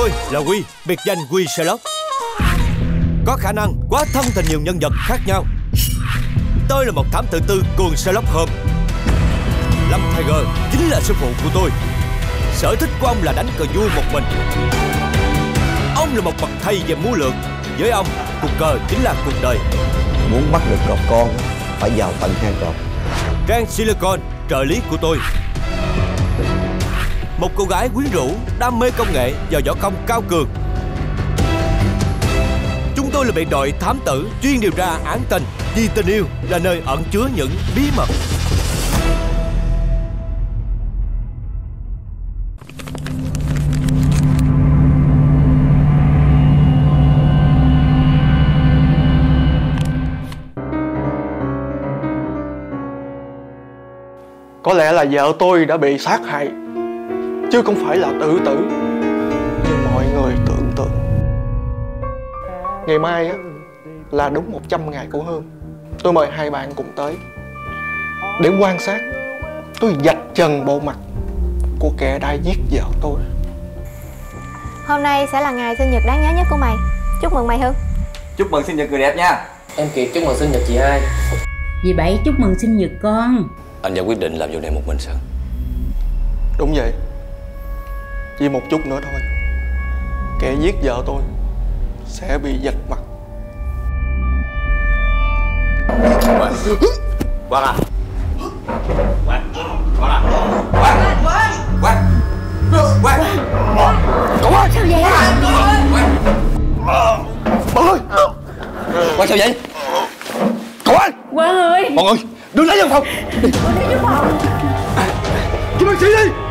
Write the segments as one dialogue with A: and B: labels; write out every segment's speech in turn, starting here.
A: Tôi là Quy, biệt danh Quy Sherlock. Có khả năng quá thân thành nhiều nhân vật khác nhau. Tôi là một thám tử tư cuồng Sherlock Holmes. Lâm Tiger chính là sư phụ của tôi. Sở thích của ông là đánh cờ vua một mình. Ông là một bậc thầy về múa lược. Với ông, cuộc cờ chính là cuộc đời.
B: Muốn bắt được cọp con Phải vào tận hang cọp.
A: Trang Silicon, trợ lý của tôi một cô gái quyến rũ, đam mê công nghệ và võ công cao cường. Chúng tôi là biệt đội thám tử chuyên điều tra án tình. Vì tình yêu là nơi ẩn chứa những bí mật.
C: Có lẽ là vợ tôi đã bị sát hại. Chứ không phải là tự tử. Như mọi người tưởng tượng. Ngày mai á Là đúng 100 ngày của Hương. Tôi mời hai bạn cùng tới. Để quan sát Tôi dạch trần bộ mặt Của kẻ đã giết vợ tôi.
D: Hôm nay sẽ là ngày sinh nhật đáng nhớ nhất của mày. Chúc mừng mày Hương.
E: Chúc mừng sinh nhật người đẹp nha.
F: Em Kiệt chúc mừng sinh nhật chị hai.
G: Dì Bảy chúc mừng sinh nhật con.
H: Anh đã quyết định làm vụ này một mình sao?
C: Đúng vậy Chỉ một chút nữa thôi. Kẻ giết vợ tôi Sẽ bị vạch mặt.
E: Quang à. Quang Quang à. Quang Quang. Quang.
G: Cậu ơi. Sao vậy?
E: Quang. Ơi. Quang sao vậy? Cậu ơi.
G: Quang ơi.
E: Mọi người Đừng lấy vào phòng.
G: Con đi vô phòng.
E: Kêu bác sĩ đi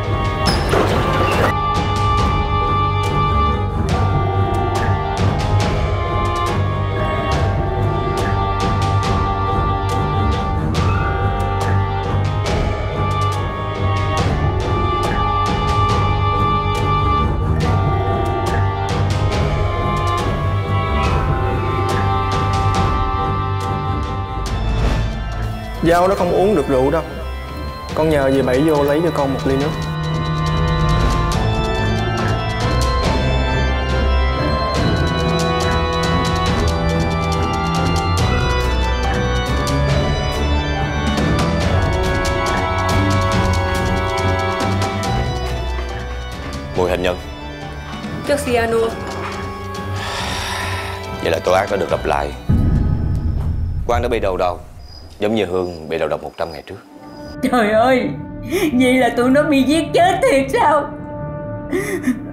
C: Giao nó không uống được rượu đâu. Con nhờ dì Bảy vô lấy cho con một ly nước.
H: Mùi hình nhân.
I: Chất cyanua
H: Vậy là tội ác đã được lặp lại. Quang đã bị đầu độc Giống như Hương bị đầu độc 100 ngày trước.
G: Trời ơi! Vậy là tụi nó bị giết chết thiệt sao?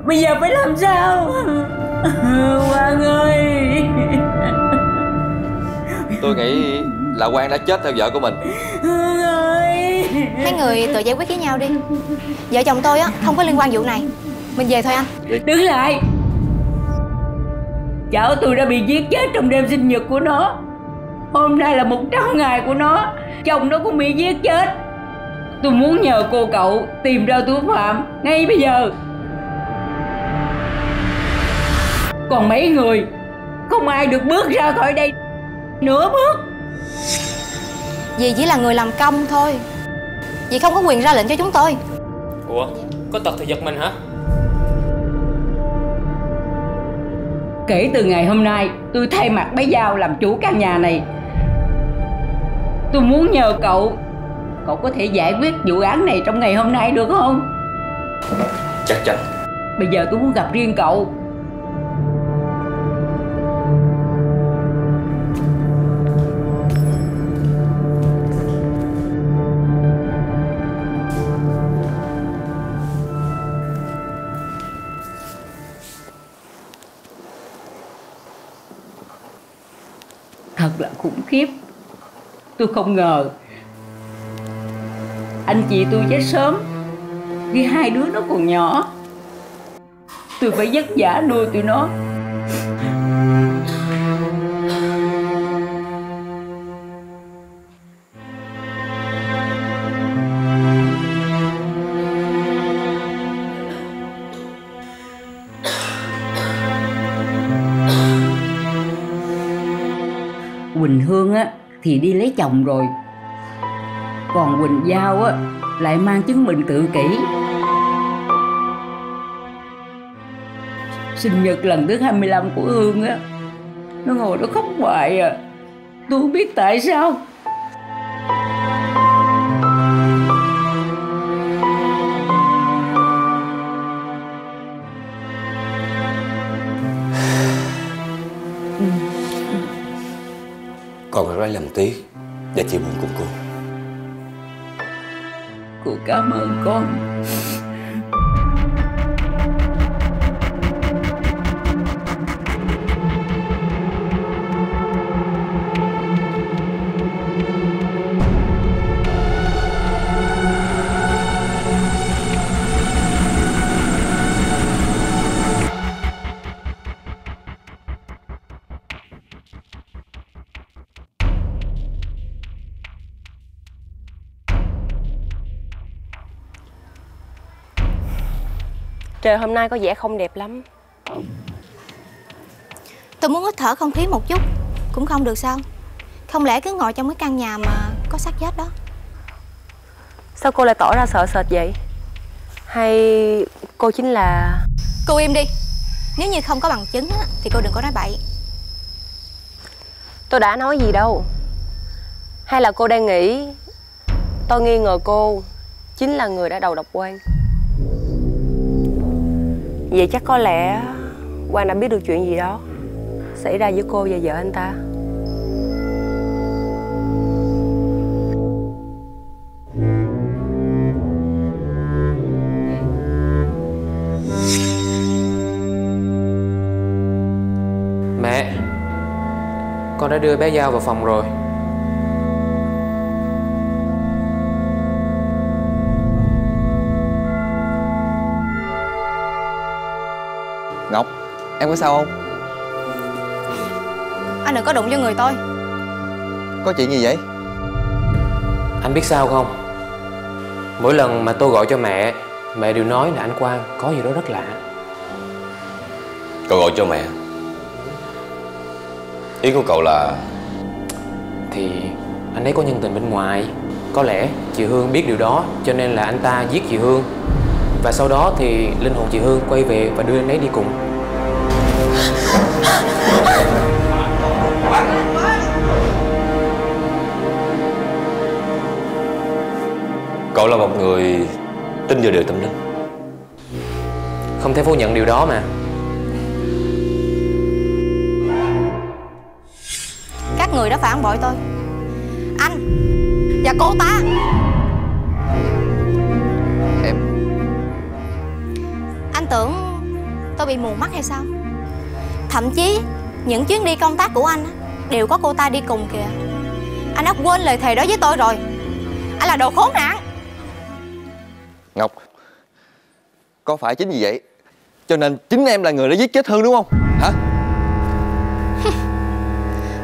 G: Bây giờ phải làm sao? Quang ơi!
E: Tôi nghĩ là Quang đã chết theo vợ của mình.
G: Hương ơi!
D: Hai người tự giải quyết với nhau đi. Vợ chồng tôi á không có liên quan vụ này. Mình về thôi anh.
G: Đứng lại! Cháu tôi đã bị giết chết trong đêm sinh nhật của nó Hôm nay là 100 ngày của nó. Chồng nó cũng bị giết chết. Tôi muốn nhờ cô cậu tìm ra thủ phạm ngay bây giờ. Còn mấy người Không ai được bước ra khỏi đây Nửa bước.
D: Dì chỉ là người làm công thôi. Dì không có quyền ra lệnh cho chúng tôi.
F: Ủa có tật thì giật mình hả?
G: Kể từ ngày hôm nay Tôi thay mặt bé Giao làm chủ căn nhà này Tôi muốn nhờ cậu. Cậu có thể giải quyết vụ án này trong ngày hôm nay được không?
H: Chắc chắn.
G: Bây giờ tôi muốn gặp riêng cậu Tôi không ngờ. Anh chị tôi chết sớm Khi hai đứa nó còn nhỏ. Tôi phải vất vả nuôi tụi nó. Quỳnh Hương á thì đi lấy chồng rồi. Còn Quỳnh Giao á, lại mang chứng minh tự kỷ. Sinh nhật lần thứ 25 của Hương á, Nó ngồi nó khóc hoài à. Tôi không biết tại sao
H: tiếc Và chia buồn cùng cô.
G: Cô cảm ơn con.
I: Trời hôm nay có vẻ không đẹp lắm.
D: Tôi muốn hít thở không khí một chút. Cũng không được sao. Không lẽ cứ ngồi trong cái căn nhà mà có xác chết đó?
I: Sao cô lại tỏ ra sợ sệt vậy? Hay cô chính là
D: Cô im đi. Nếu như không có bằng chứng á, thì cô đừng có nói bậy.
I: Tôi đã nói gì đâu. Hay là cô đang nghĩ Tôi nghi ngờ cô Chính là người đã đầu độc quan Vậy chắc có lẽ Quang đã biết được chuyện gì đó Xảy ra giữa cô và vợ anh ta.
F: Mẹ, Con đã đưa bé Giao vào phòng rồi.
E: Ngọc Em có sao không?
D: Anh đừng có đụng vô người tôi.
E: Có chuyện gì vậy?
F: Anh biết sao không? Mỗi lần mà tôi gọi cho mẹ Mẹ đều nói là anh Quang có gì đó rất lạ.
H: Cậu gọi cho mẹ. Ý của cậu là
F: Thì anh ấy có nhân tình bên ngoài. Có lẽ chị Hương biết điều đó Cho nên là anh ta giết chị Hương Và sau đó thì linh hồn chị Hương quay về Và đưa anh ấy đi cùng.
H: Cậu là một người tin vào điều tâm linh.
F: Không thể phủ nhận điều đó mà.
D: Các người đã phản bội tôi. Anh Và cô ta Anh tưởng tôi bị mù mắt hay sao? Thậm chí Những chuyến đi công tác của anh Đều có cô ta đi cùng kìa. Anh đã quên lời thề đó với tôi rồi. Anh là đồ khốn nạn.
E: Ngọc Có phải chính vì vậy Cho nên chính em là người đã giết chết Hương đúng không? Hả?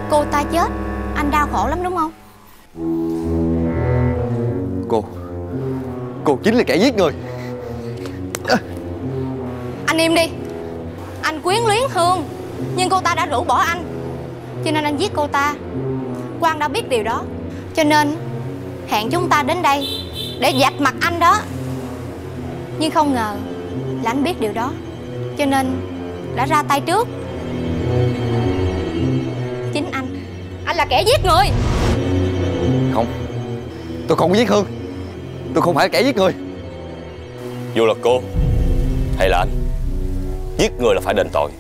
D: Cô ta chết Anh đau khổ lắm đúng không?
E: Cô Cô chính là kẻ giết người
D: Anh im đi. Anh quyến luyến Hương Nhưng cô ta đã rũ bỏ anh. Cho nên anh giết cô ta. Quang đã biết điều đó. Cho nên hẹn chúng ta đến đây Để dạch mặt anh đó. Nhưng không ngờ Là anh biết điều đó. Cho nên đã ra tay trước. Chính anh. Anh là kẻ giết người.
E: Không. Tôi không có giết Hương. Tôi không phải là kẻ giết người.
H: Dù là cô. Hay là anh Giết người là phải đền tội.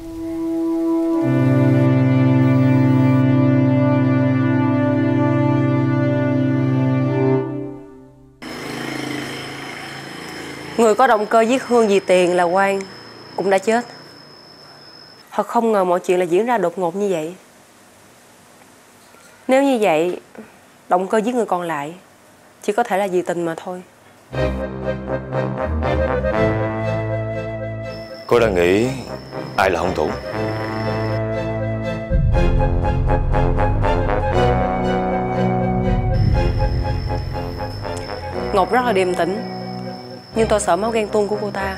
I: Người có động cơ giết Hương vì tiền là quan Cũng đã chết. Thật không ngờ mọi chuyện lại diễn ra đột ngột như vậy. Nếu như vậy, Động cơ giết người còn lại Chỉ có thể là vì tình mà thôi.
H: Cô đang nghĩ Ai là hung thủ?
I: Ngọc rất là điềm tĩnh, Nhưng tôi sợ máu ghen tuông của cô ta.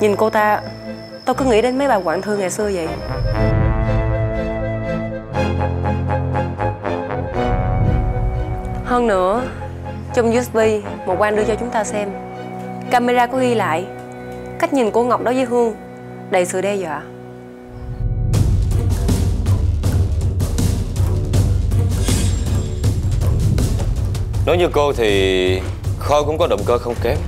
I: Nhìn cô ta, Tôi cứ nghĩ đến mấy bà quảng thư ngày xưa vậy. Hơn nữa, Trong USB Một quan đưa cho chúng ta xem. Camera có ghi lại. Cách nhìn của Ngọc đối với Hương. Đầy sự đe dọa.
H: Nói như cô thì Khôi cũng có động cơ không kém.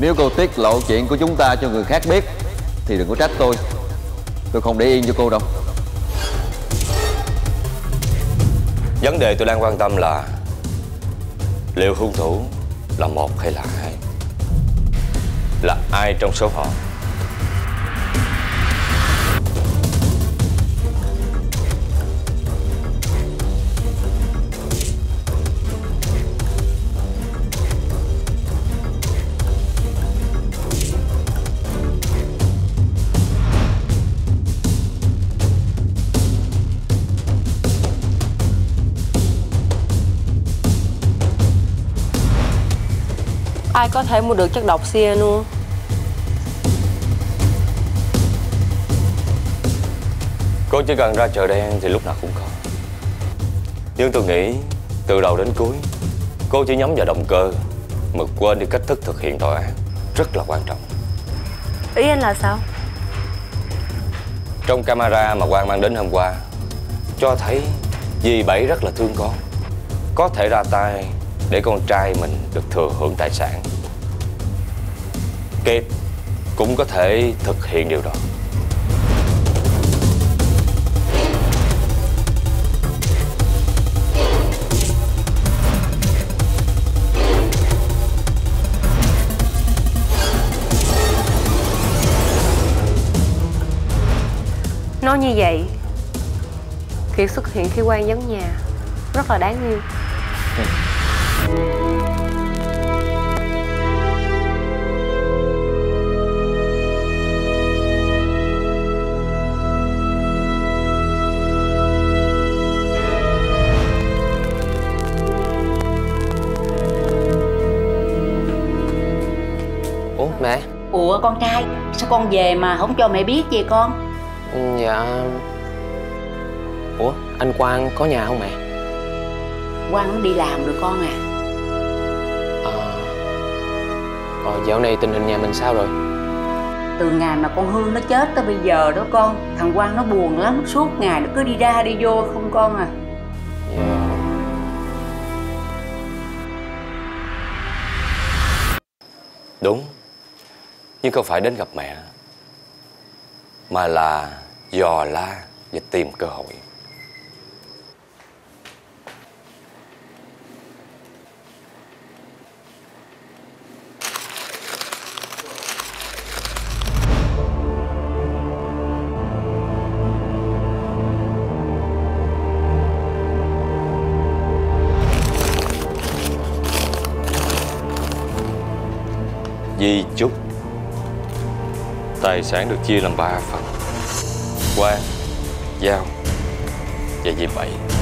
E: Nếu cô tiết lộ chuyện của chúng ta cho người khác biết Thì đừng có trách tôi. Tôi không để yên cho cô đâu.
H: Vấn đề tôi đang quan tâm là Liệu hung thủ là một hay là hai? Là ai trong số họ?
I: Ai có thể mua được chất độc cyanua
H: Cô chỉ cần ra chợ đen thì lúc nào cũng có. Nhưng tôi nghĩ từ đầu đến cuối Cô chỉ nhắm vào động cơ Mà quên đi cách thức thực hiện tội ác Rất là quan trọng.
I: Ý anh là sao?
H: Trong camera mà Quang mang đến hôm qua Cho thấy dì Bảy rất là thương con. Có thể ra tay để con trai mình được thừa hưởng tài sản. Kiệt cũng có thể thực hiện điều đó.
I: Nói như vậy kiệt xuất hiện khi quan vấn nhà rất là đáng yêu
F: mẹ?
G: Ủa con trai Sao con về mà không cho mẹ biết vậy con?
F: Dạ. Ủa anh quang có nhà không mẹ?
G: Quang nó đi làm rồi con à
F: à, rồi dạo này tình hình nhà mình sao rồi?
G: Từ ngày mà con Hương nó chết tới bây giờ đó con Thằng Quang nó buồn lắm Suốt ngày nó cứ đi ra đi vô không con à.
F: Dạ.
H: Đúng. Nhưng không phải đến gặp mẹ Mà là dò la và tìm cơ hội Tài sản được chia làm ba phần. Quan Giao Và diệp Bảy.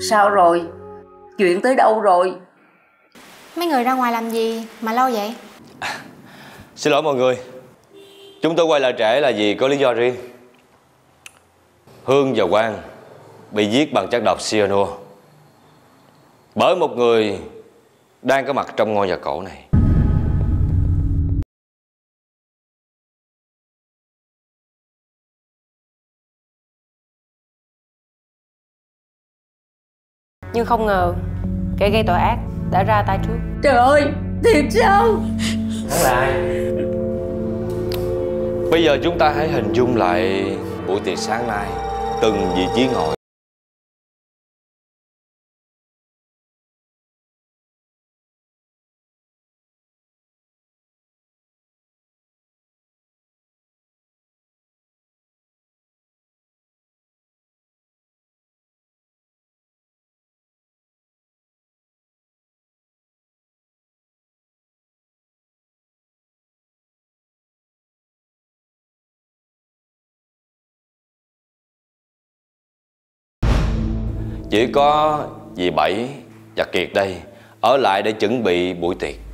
G: Sao rồi? Chuyện tới đâu rồi?
D: Mấy người ra ngoài làm gì mà lâu vậy?
H: Xin lỗi mọi người. Chúng tôi quay lại trễ là vì có lý do riêng. Hương và Quang Bị giết bằng chất độc cyanua Bởi một người Đang có mặt trong ngôi nhà cổ này
I: nhưng không ngờ kẻ gây tội ác đã ra tay trước.
G: Trời ơi Thiệt sao
F: hắn là ai?
H: Bây giờ chúng ta hãy hình dung lại buổi tiệc sáng nay Từng vị trí ngồi Chỉ có dì Bảy và Kiệt đây Ở lại để chuẩn bị buổi tiệc.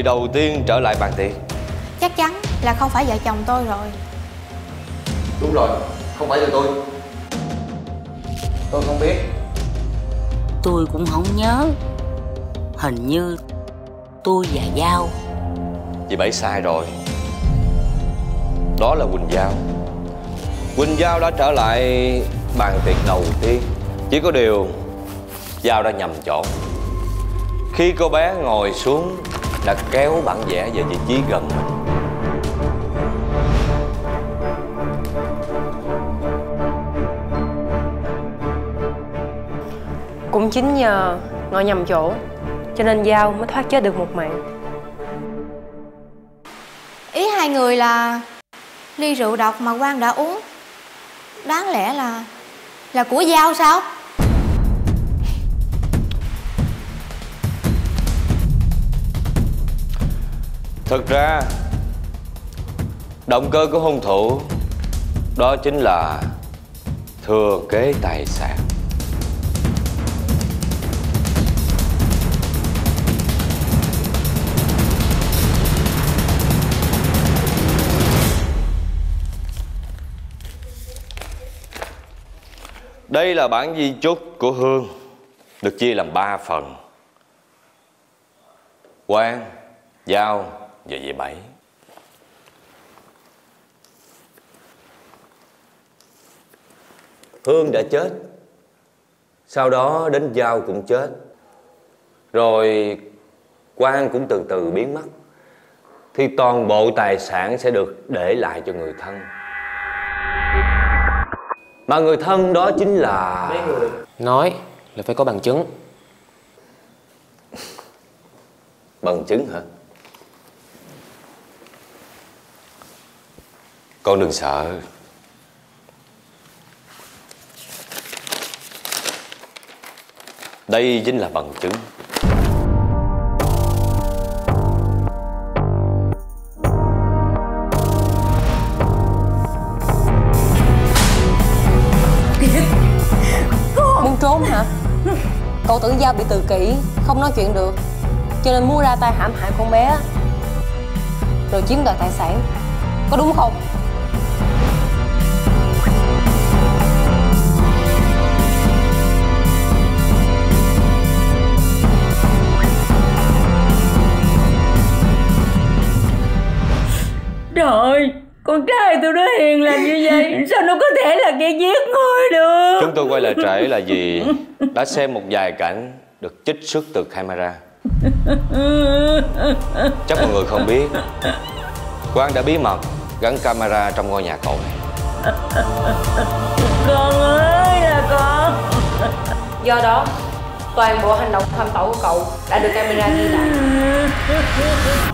H: Người đầu tiên trở lại bàn tiệc.
D: Chắc chắn là không phải vợ chồng tôi rồi.
E: Đúng rồi, không phải là tôi. Tôi không biết.
G: Tôi cũng không nhớ. Hình như tôi và Giao.
H: Dì Bảy sai rồi. Đó là Quỳnh Giao. Quỳnh Giao đã trở lại bàn tiệc đầu tiên. Chỉ có điều Giao đã nhầm chỗ. Khi cô bé ngồi xuống Đã kéo bản vẽ về vị trí gần mình.
I: Cũng chính nhờ ngồi nhầm chỗ Cho nên Giao mới thoát chết được một mạng.
D: Ý hai người là Ly rượu độc mà Quang đã uống. Đáng lẽ là Là của Giao sao
H: Thực ra Động cơ của hung thủ Đó chính là Thừa kế tài sản. Đây là bản di chúc của Hương Được chia làm 3 phần. Quang, Giao và dì Bảy. Hương đã chết Sau đó đến Giao cũng chết. Rồi Quang cũng từ từ biến mất. Thì toàn bộ tài sản sẽ được để lại cho người thân. Mà người thân đó chính là
F: Nói là phải có bằng chứng.
H: Bằng chứng hả? Con đừng sợ. Đây chính là bằng chứng.
I: Muốn trốn hả? Cậu tưởng Giao bị tự kỷ, Không nói chuyện được. Cho nên muốn ra tay hãm hại con bé. Rồi chiếm đoạt tài sản. Có đúng không?
G: Trời ơi Con trai tôi nó hiền lành như vậy Sao nó có thể là kẻ giết người được?
H: Chúng tôi quay lại trễ là vì Đã xem một vài cảnh Được trích xuất từ camera. Chắc mọi người không biết. Quang đã bí mật gắn camera trong ngôi nhà cậu này.
G: Con ơi là con.
I: Do đó Toàn bộ hành động phạm tội của cậu Đã được camera ghi lại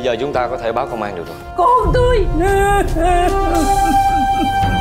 H: bây giờ chúng ta có thể báo công an được rồi.
G: Con tôi.